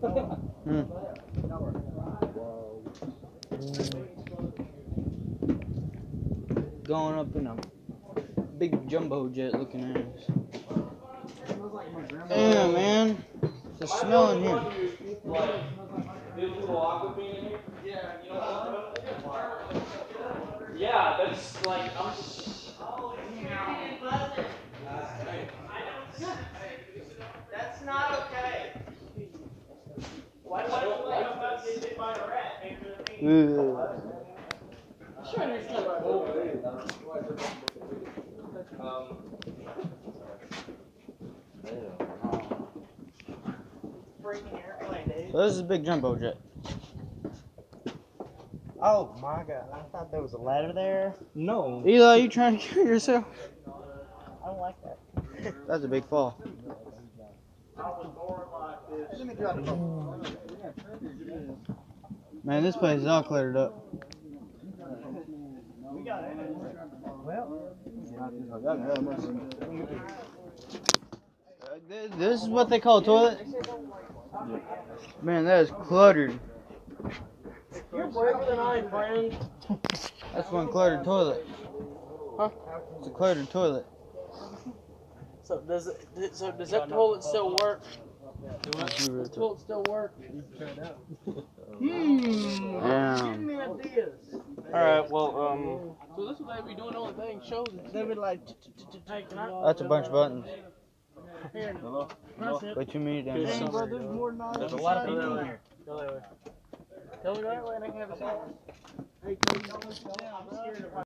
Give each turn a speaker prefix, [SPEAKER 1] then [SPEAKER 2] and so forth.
[SPEAKER 1] Hmm. Going up in a big jumbo jet looking at us. Yeah, man. The smell in here.
[SPEAKER 2] Yeah, that's like I'm. That's not okay. Why do I about to get bit by a rat?
[SPEAKER 1] Ugh.
[SPEAKER 2] Sure, it's not cool. Freaking airplane, dude.
[SPEAKER 1] So this is a big jumbo jet.
[SPEAKER 3] Oh my god, I thought there was a ladder there.
[SPEAKER 4] No.
[SPEAKER 1] Eli, you trying to kill yourself?
[SPEAKER 3] I don't like that.
[SPEAKER 1] That's a big fall. Man, this place is all cluttered up. Uh, This is what they call a toilet? Man, that is cluttered.
[SPEAKER 2] You're braver than I, friend.
[SPEAKER 1] That's one cluttered toilet.
[SPEAKER 2] Huh?
[SPEAKER 1] It's a cluttered toilet.
[SPEAKER 2] So does it? So does that toilet still work? Does the toilet still work? Hmm.
[SPEAKER 1] Damn.
[SPEAKER 2] me ideas.
[SPEAKER 4] All right. Well, um,
[SPEAKER 2] So that's what they be doing on the thing. Shows it.
[SPEAKER 3] They would like.
[SPEAKER 2] Hey, can I?
[SPEAKER 1] That's a bunch of buttons.
[SPEAKER 2] Here.
[SPEAKER 4] hello.
[SPEAKER 2] That's it.
[SPEAKER 1] Way too many
[SPEAKER 4] There's
[SPEAKER 1] buttons.
[SPEAKER 4] some-
[SPEAKER 3] There's more than
[SPEAKER 4] There's a lot of people in here.
[SPEAKER 2] Go that way. Tell me that way and I can have a shower. Hey, Cody, I'm scared of